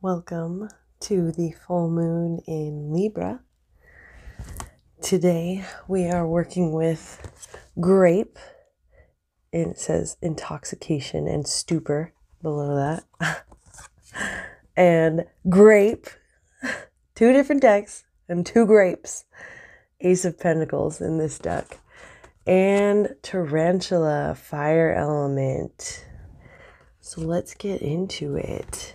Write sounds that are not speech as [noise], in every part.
Welcome to the full moon in Libra. Today we are working with grape. And it says intoxication and stupor below that. [laughs] and grape. Two different decks and two grapes. Ace of Pentacles in this deck. And Tarantula, fire element. So let's get into it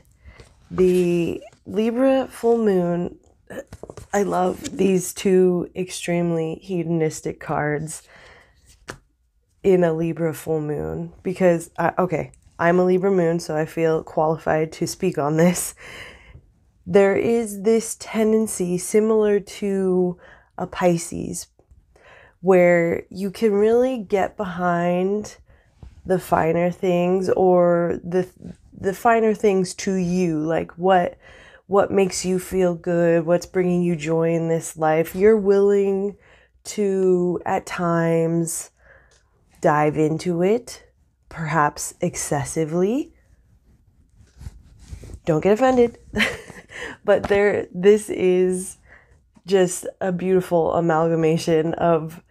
the Libra full moon, I love these two extremely hedonistic cards in a Libra full moon because, I, okay, I'm a Libra moon, so I feel qualified to speak on this. There is this tendency similar to a Pisces where you can really get behind the finer things or the the finer things to you like what what makes you feel good what's bringing you joy in this life. You're willing to at times dive into it perhaps excessively. Don't get offended. [laughs] But there this is just a beautiful amalgamation of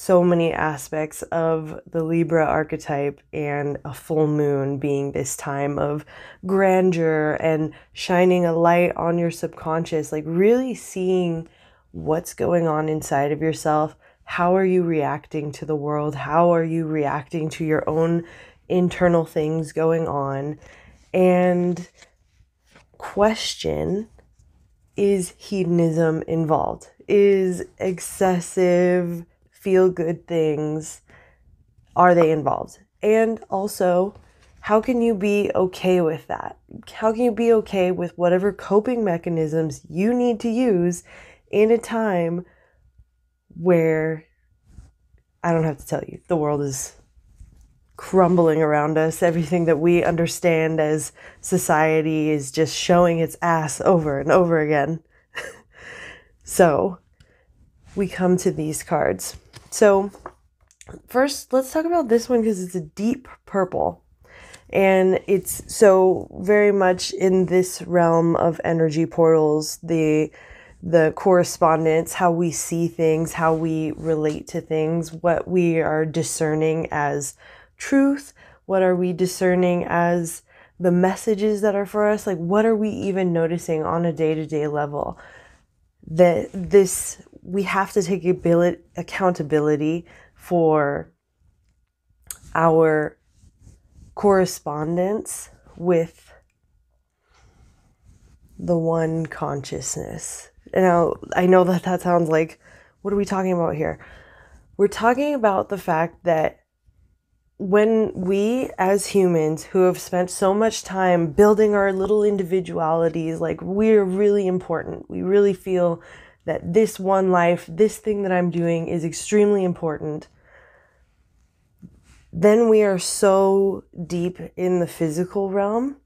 so many aspects of the Libra archetype and a full moon being this time of grandeur and shining a light on your subconscious, like really seeing what's going on inside of yourself. How are you reacting to the world? How are you reacting to your own internal things going on? And question is hedonism involved? Is excessive feel good things are they involved? And also, how can you be okay with that? How can you be okay with whatever coping mechanisms you need to use in a time where I don't have to tell you, the world is crumbling around us. Everything that we understand as society is just showing its ass over and over again. [laughs] so, we come to these cards. So, first, let's talk about this one because it's a deep purple. And it's so very much in this realm of energy portals, the the correspondence, how we see things, how we relate to things, what we are discerning as truth, what are we discerning as the messages that are for us, like what are we even noticing on a day-to-day level? That this we have to take ability, accountability for our correspondence with the one consciousness. Now, I know that that sounds like, what are we talking about here? We're talking about the fact that when we as humans who have spent so much time building our little individualities, like we're really important, we really feel that this one life, this thing that I'm doing is extremely important, then we are so deep in the physical realm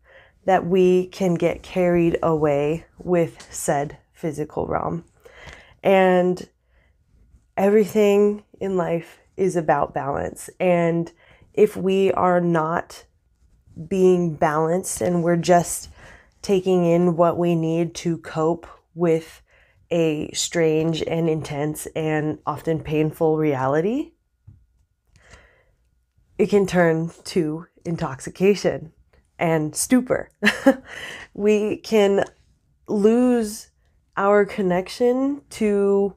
that we can get carried away with said physical realm. And everything in life is about balance. And if we are not being balanced and we're just taking in what we need to cope with a strange and intense and often painful reality, it can turn to intoxication and stupor. [laughs] we can lose our connection to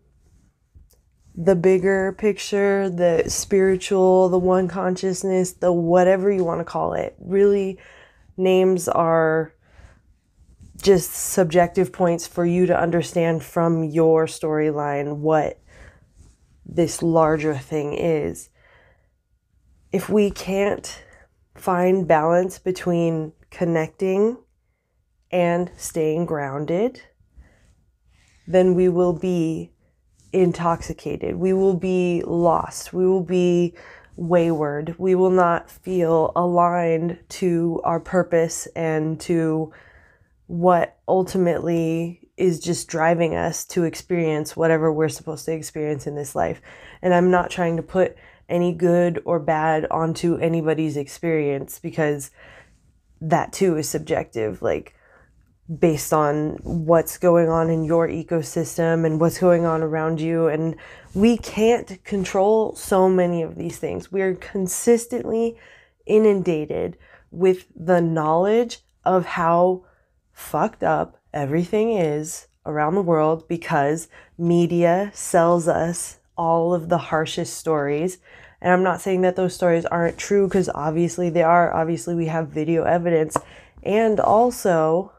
the bigger picture, the spiritual, the one consciousness, the whatever you want to call it. Really, names are just subjective points for you to understand from your storyline what this larger thing is. If we can't find balance between connecting and staying grounded, then we will be intoxicated. We will be lost. We will be wayward. We will not feel aligned to our purpose and to what ultimately is just driving us to experience whatever we're supposed to experience in this life. And I'm not trying to put any good or bad onto anybody's experience because that too is subjective. Like, based on what's going on in your ecosystem and what's going on around you. And we can't control so many of these things. We are consistently inundated with the knowledge of how fucked up everything is around the world because media sells us all of the harshest stories. And I'm not saying that those stories aren't true because obviously they are. Obviously, we have video evidence. And also,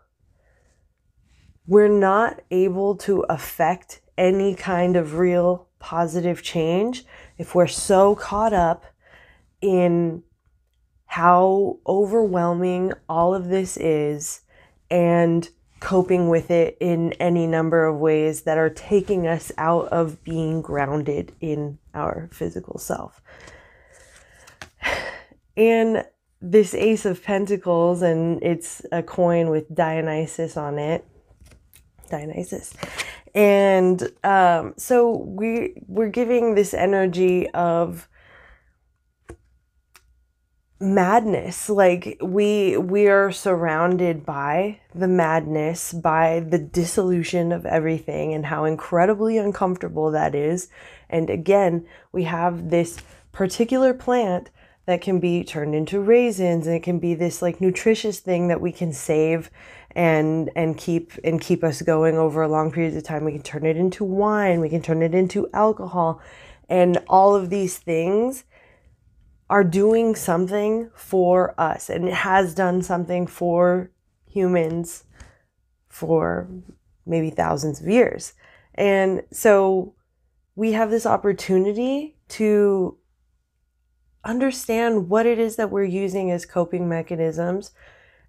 we're not able to affect any kind of real positive change if we're so caught up in how overwhelming all of this is and coping with it in any number of ways that are taking us out of being grounded in our physical self. And this Ace of Pentacles, and it's a coin with Dionysus on it. Dionysus. And um, so we we're giving this energy of madness. Like we we are surrounded by the madness by the dissolution of everything and how incredibly uncomfortable that is. And again we have this particular plant that can be turned into raisins and it can be this like nutritious thing that we can save and and keep and keep us going over long periods of time. We can turn it into wine we can turn it into alcohol and all of these things are doing something for us and it has done something for humans for maybe thousands of years. And so we have this opportunity to understand what it is that we're using as coping mechanisms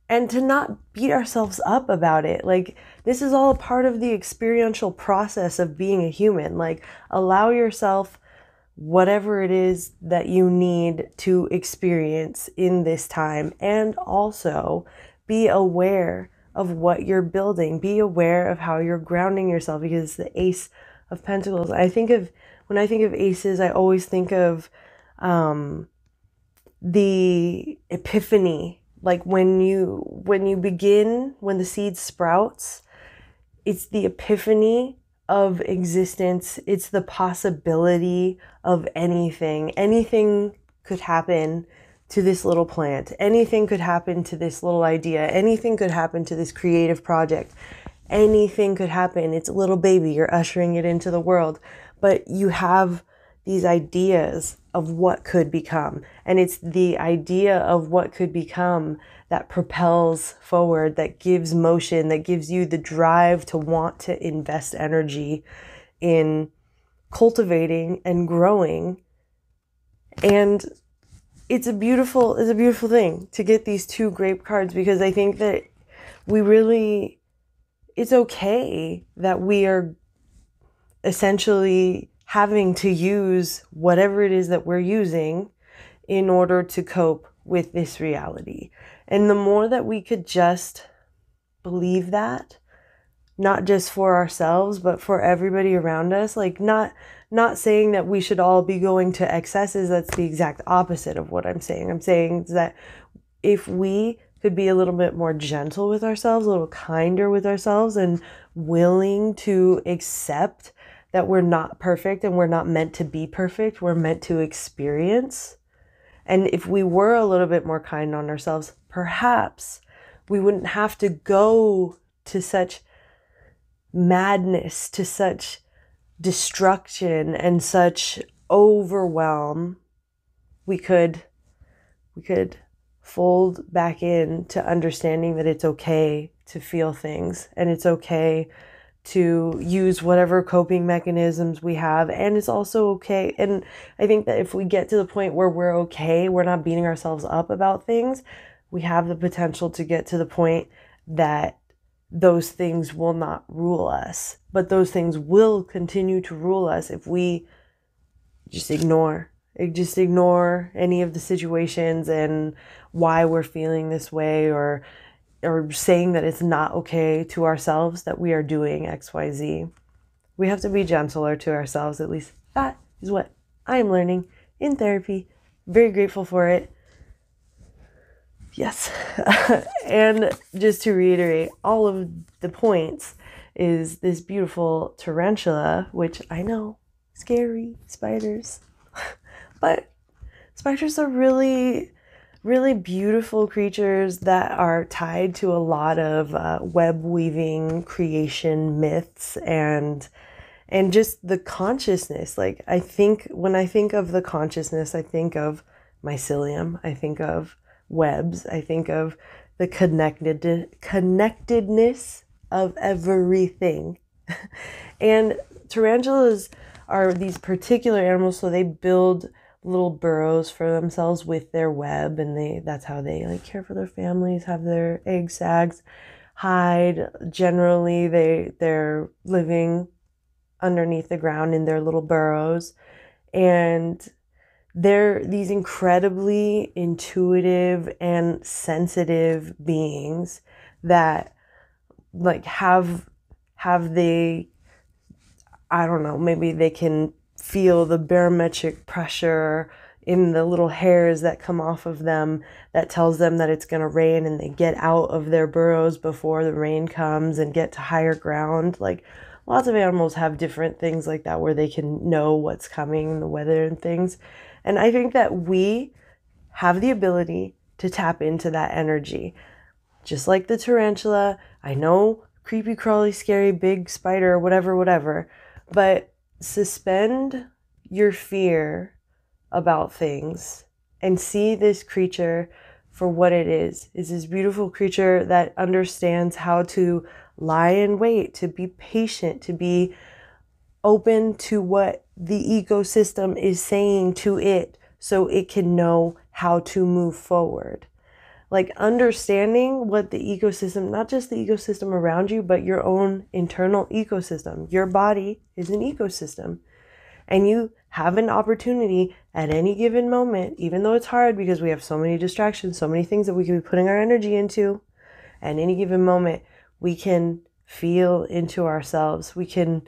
and to not beat ourselves up about it. Like, this is all a part of the experiential process of being a human. Like, allow yourself whatever it is that you need to experience in this time and also be aware of what you're building. Be aware of how you're grounding yourself because the ace of pentacles. I think of when i think of aces i always think of um, the epiphany. Like when you when you begin when the seed sprouts it's the epiphany of existence. It's the possibility of anything. Anything could happen to this little plant. Anything could happen to this little idea. Anything could happen to this creative project. Anything could happen. It's a little baby. You're ushering it into the world. But you have these ideas of what could become. And it's the idea of what could become that propels forward, that gives motion, that gives you the drive to want to invest energy in cultivating and growing. And it's a beautiful it's a beautiful thing to get these two grape cards because I think that we really it's okay that we are essentially having to use whatever it is that we're using in order to cope with this reality. And the more that we could just believe that, not just for ourselves, but for everybody around us, like not not saying that we should all be going to excesses, that's the exact opposite of what I'm saying. I'm saying that if we could be a little bit more gentle with ourselves, a little kinder with ourselves, and willing to accept that we're not perfect and we're not meant to be perfect, we're meant to experience. And if we were a little bit more kind on ourselves, perhaps we wouldn't have to go to such madness, to such destruction and such overwhelm. We could we could fold back in to understanding that it's okay to feel things and it's okay to use whatever coping mechanisms we have and it's also okay and i think that if we get to the point where we're okay we're not beating ourselves up about things we have the potential to get to the point that those things will not rule us, but those things will continue to rule us if we just ignore eh, just ignore any of the situations and why we're feeling this way or or saying that it's not okay to ourselves that we are doing xyz we have to be gentler to ourselves at least that is what i am learning in therapy very grateful for it Yes. [laughs] and just to reiterate all of the points is this beautiful tarantula, which I know, scary spiders. [laughs] but spiders are really really beautiful creatures that are tied to a lot of uh, web weaving creation myths and and just the consciousness. Like i think when i think of the consciousness i think of mycelium i think of webs i think of the connected connectedness of everything. [laughs] And tarantulas are these particular animals so they build little burrows for themselves with their web and they that's how they like care for their families have their egg sacs hide. Generally they they're living underneath the ground in their little burrows. And they're these incredibly intuitive and sensitive beings that like have have the i don't know maybe they can feel the barometric pressure in the little hairs that come off of them that tells them that it's going to rain and they get out of their burrows before the rain comes and get to higher ground. Like lots of animals have different things like that where they can know what's coming the weather and things. And i think that we have the ability to tap into that energy. Just like the tarantula i know creepy crawly scary big spider whatever whatever but suspend your fear about things and see this creature for what it is. Is this beautiful creature that understands how to lie in wait to be patient to be open to what the ecosystem is saying to it so it can know how to move forward like understanding what the ecosystem, not just the ecosystem around you, but your own internal ecosystem. Your body is an ecosystem. And you have an opportunity at any given moment, even though it's hard because we have so many distractions, so many things that we can be putting our energy into. At any given moment, we can feel into ourselves. We can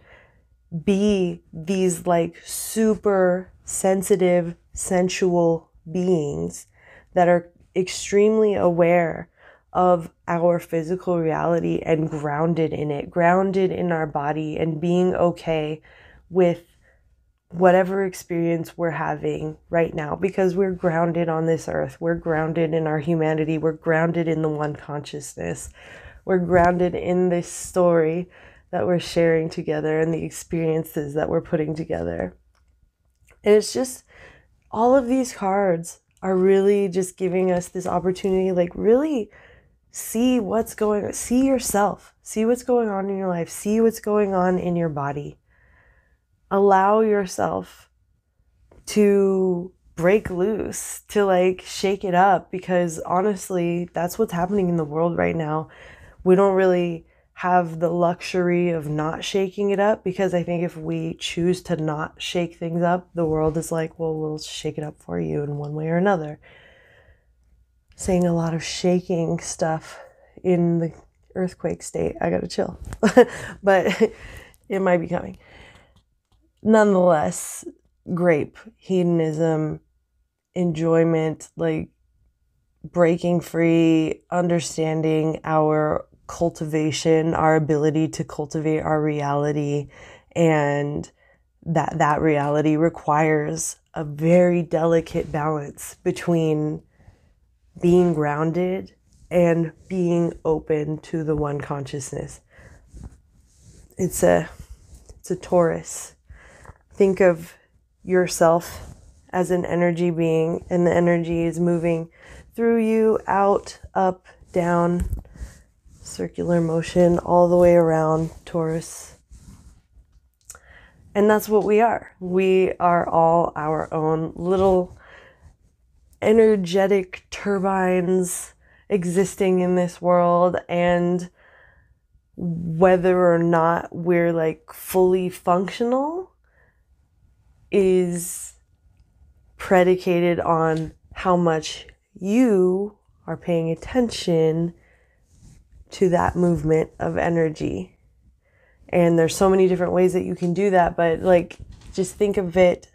be these like super sensitive, sensual beings that are extremely aware of our physical reality and grounded in it, grounded in our body, and being okay with whatever experience we're having right now because we're grounded on this earth. We're grounded in our humanity. We're grounded in the one consciousness. We're grounded in this story that we're sharing together and the experiences that we're putting together. And it's just all of these cards are really just giving us this opportunity like really see what's going see yourself see what's going on in your life see what's going on in your body. Allow yourself to break loose to like shake it up because honestly that's what's happening in the world right now. We don't really have the luxury of not shaking it up because I think if we choose to not shake things up, the world is like, well, we'll shake it up for you in one way or another. Saying a lot of shaking stuff in the earthquake state. I gotta chill. [laughs] but [laughs] it might be coming. Nonetheless, grape, hedonism, enjoyment, like breaking free, understanding our cultivation, our ability to cultivate our reality, and that that reality requires a very delicate balance between being grounded and being open to the one consciousness. It's a it's a torus. Think of yourself as an energy being and the energy is moving through you out up down circular motion all the way around torus. And that's what we are. We are all our own little energetic turbines existing in this world. And whether or not we're like fully functional is predicated on how much you are paying attention to that movement of energy. And there's so many different ways that you can do that, but like just think of it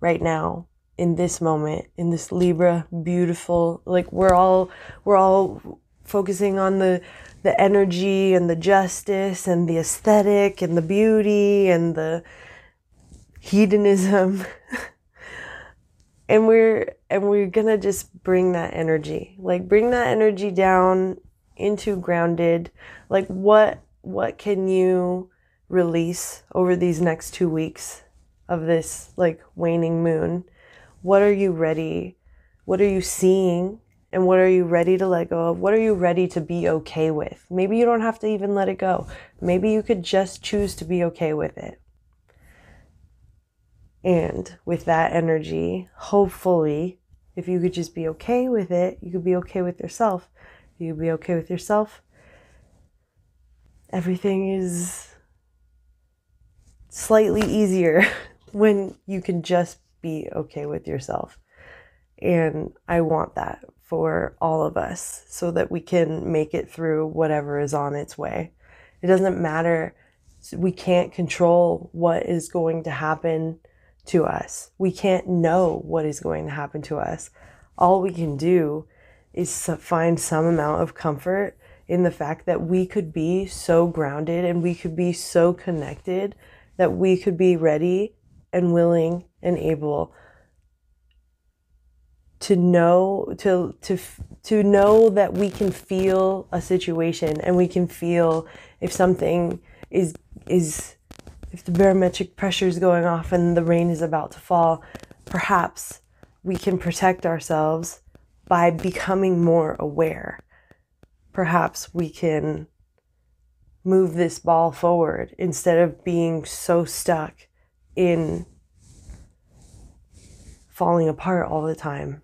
right now in this moment, in this Libra beautiful, like we're all we're all focusing on the the energy and the justice and the aesthetic and the beauty and the hedonism. [laughs] and we're and we're going to just bring that energy. Like bring that energy down into grounded. Like what what can you release over these next 2 weeks of this like waning moon? What are you ready? What are you seeing? And what are you ready to let go of? What are you ready to be okay with? Maybe you don't have to even let it go. Maybe you could just choose to be okay with it. And with that energy, hopefully, if you could just be okay with it, you could be okay with yourself. You be okay with yourself. Everything is slightly easier [laughs] when you can just be okay with yourself. And I want that for all of us so that we can make it through whatever is on its way. It doesn't matter. We can't control what is going to happen to us. We can't know what is going to happen to us. All we can do is find some amount of comfort in the fact that we could be so grounded and we could be so connected that we could be ready and willing and able to know to to to know that we can feel a situation and we can feel if something is is if the barometric pressure is going off and the rain is about to fall perhaps we can protect ourselves by becoming more aware perhaps we can move this ball forward instead of being so stuck in falling apart all the time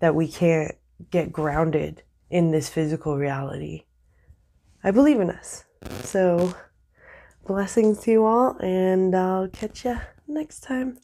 that we can't get grounded in this physical reality. I believe in us. So, blessings to you all, and I'll catch you next time.